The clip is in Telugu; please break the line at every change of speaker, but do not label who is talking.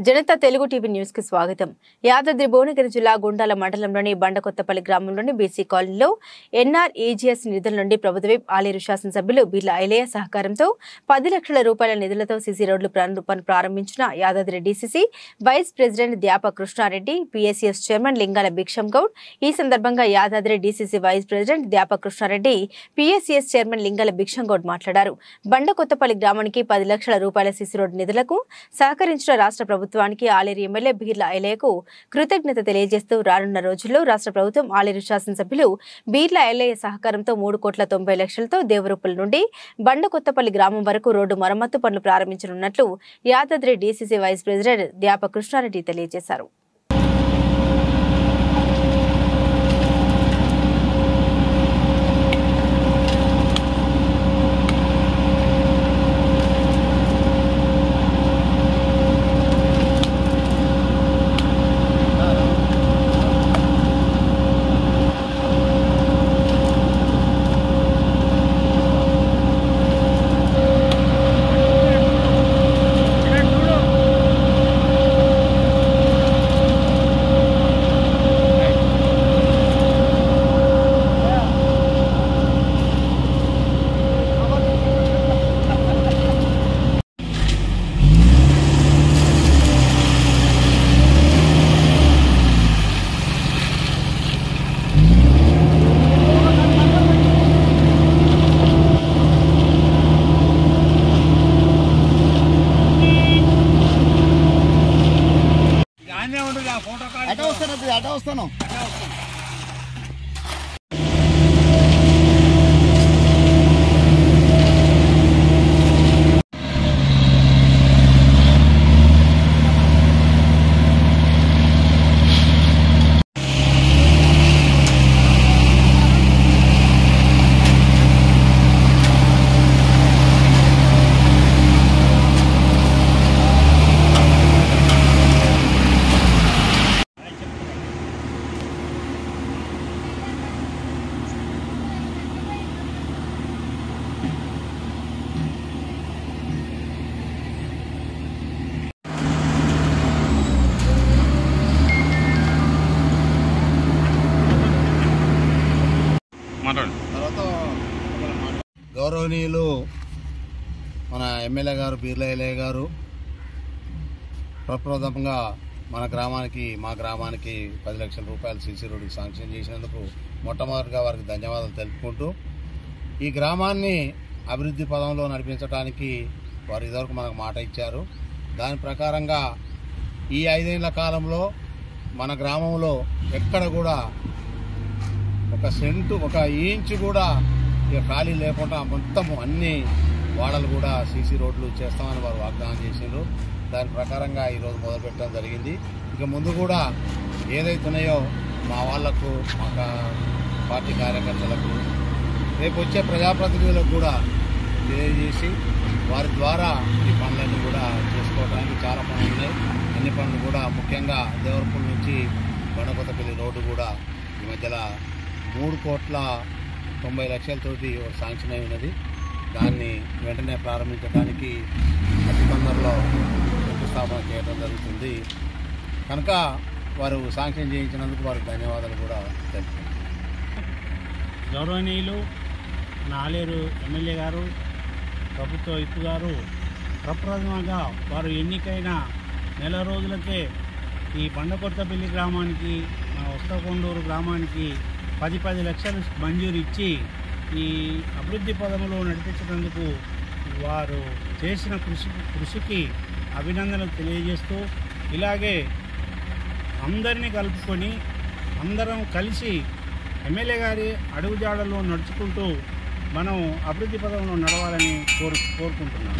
జనతా తెలుగు టీవీ న్యూస్కి స్వాగతం. యాదాద్రి భువనగిరి జిల్లా గుండాల మండలంలోని బండకొత్తపల్లి గ్రామంలోని బీసీ కాలనీలో ఎన్ఆర్ఏజీఎస్ నిధుల నుండి ప్రభుత్వ ఆలేరు శాసనసభ్యులు బిర్లా ఐలయ్య సహకారంతో పది లక్షల రూపాయల నిధులతో సీసీ రోడ్లు ప్రారం- ప్రారంభించిన Yadadri DCC vice president Dyapa Krishnareddy PSS chairman Lingala Bhiksham Goud ఈ సందర్భంగా Yadadri DCC vice president Dyapa Krishnareddy PSS chairman Lingala Bhiksham Goud మాట్లాడారు. బండకొత్తపల్లి గ్రామానికి పది లక్షల రూపాయల సీసీ రోడ్డు నిధులకు సహకరించిన రాష్ట్ర ప్రభుత్వానికి ఆలేరు ఎమ్మెల్యే బీర్ల ఐలయ్యకు కృతజ్ఞత తెలియజేస్తూ రానున్న రోజుల్లో రాష్ట్ర ప్రభుత్వం ఆలేరు శాసనసభ్యులు బీర్ల ఐలయ్య సహకారంతో మూడు కోట్ల తొంభై లక్షలతో దేవరూపుల నుండి బండ కొత్తపల్లి గ్రామం వరకు రోడ్డు మరమ్మతు పనులు ప్రారంభించనున్నట్లు Yadadri DCC vice president Dyapa Krishnareddy తెలియజేశారు.
అట వస్తాను గౌరవనీయులు మన ఎమ్మెల్యే గారు బీర్లయ్య గారు. ప్రప్రథమంగా మన గ్రామానికి మా గ్రామానికి పది లక్షల రూపాయలు సీసీ రోడ్డుకి శాంక్షన్ చేసినందుకు మొట్టమొదటిగా వారికి ధన్యవాదాలు తెలుపుకుంటూ ఈ గ్రామాన్ని అభివృద్ధి పదంలో నడిపించడానికి వారు ఇదివరకు మనకు మాట ఇచ్చారు. దాని ప్రకారంగా ఈ ఐదేళ్ళ కాలంలో మన గ్రామంలో ఎక్కడ కూడా ఒక సెంటు ఒక ఇంచు కూడా ఇక ఖాళీ లేకుండా మొత్తం అన్ని వాడలు కూడా సీసీ రోడ్లు చేస్తామని వారు వాగ్దానం చేసిండ్రు. దాని ప్రకారంగా ఈరోజు మొదలుపెట్టడం జరిగింది. ఇక ముందు కూడా ఏదైతున్నాయో మా వాళ్ళకు మా పార్టీ కార్యకర్తలకు రేపు వచ్చే ప్రజాప్రతినిధులకు కూడా తెలియజేసి వారి ద్వారా ఈ పనులన్నీ కూడా చేసుకోవడానికి చాలా పనులు ఉన్నాయి. అన్ని పనులు కూడా ముఖ్యంగా దేవరపూల్ నుంచి బండకొత్తపల్లి రోడ్డు కూడా ఈ మధ్యలో మూడు కోట్ల తొంభై లక్షలతోటి ఒక శాంక్షన్ అయి ఉన్నది. దాన్ని వెంటనే ప్రారంభించడానికి అతి తొందరలో శంకుస్థాపన చేయడం జరుగుతుంది. కనుక వారు శాంక్షన్ చేయించినందుకు వారికి ధన్యవాదాలు కూడా తెలుపుతున్నాను
గౌరవనీయులు నాలేరు ఎమ్మెల్యే గారు ప్రభుత్వ ఇప్పు గారు ప్రప్రథమంగా వారు ఎన్నికైన నెల రోజులకే ఈ బండకొత్తపల్లి గ్రామానికి మన వస్తకొండూరు గ్రామానికి పది పది లక్షలు మంజూరు ఇచ్చి ఈ అభివృద్ధి పదంలో నడిపించినందుకు వారు చేసిన కృషి కృషికి అభినందనలు తెలియజేస్తూ ఇలాగే అందరినీ కలుపుకొని అందరం కలిసి ఎమ్మెల్యే గారి అడుగుజాడల్లో నడుచుకుంటూ మనం అభివృద్ధి పదంలో నడవాలని కోరు కోరుకుంటున్నాం.